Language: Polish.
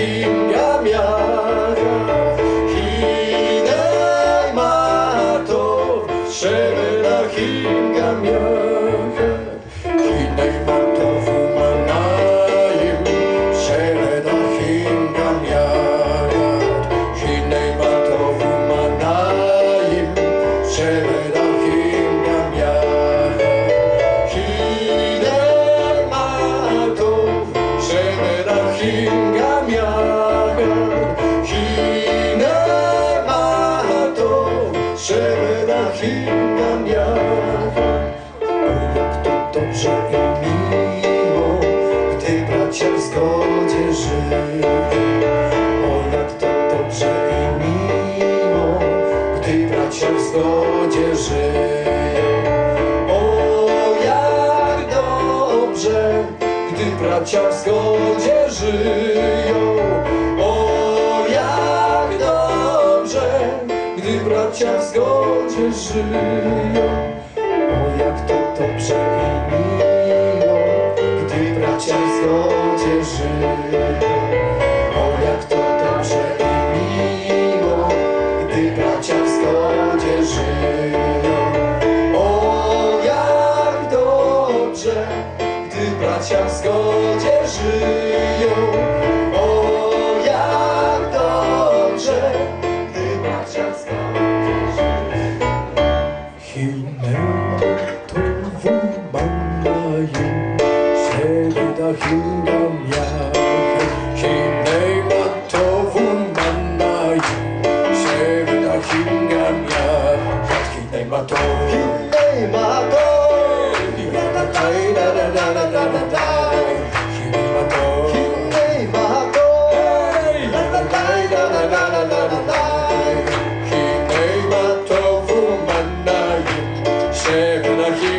힘야면 희대마도 세베나 힘가면 szeregach Indian Jawach jak to dobrze i miło, gdy bracia w zgodzie żyją. O jak to dobrze i miło, gdy bracia w zgodzie żyją. O jak dobrze, gdy bracia w zgodzie żyją. Gdy bracia w zgodzie żyją. O, jak to dobrze miło, gdy bracia w zgodzie żyją. O, jak to dobrze miło, gdy bracia w zgodzie żyją. O, jak dobrze, gdy bracia w zgodzie żyją. 만나 인생이다 긴감야 힘내가 더운 만나 인생이다 긴감야 힘내마 더 힘내마 더 힘내마 더 힘내마 더 Seven again.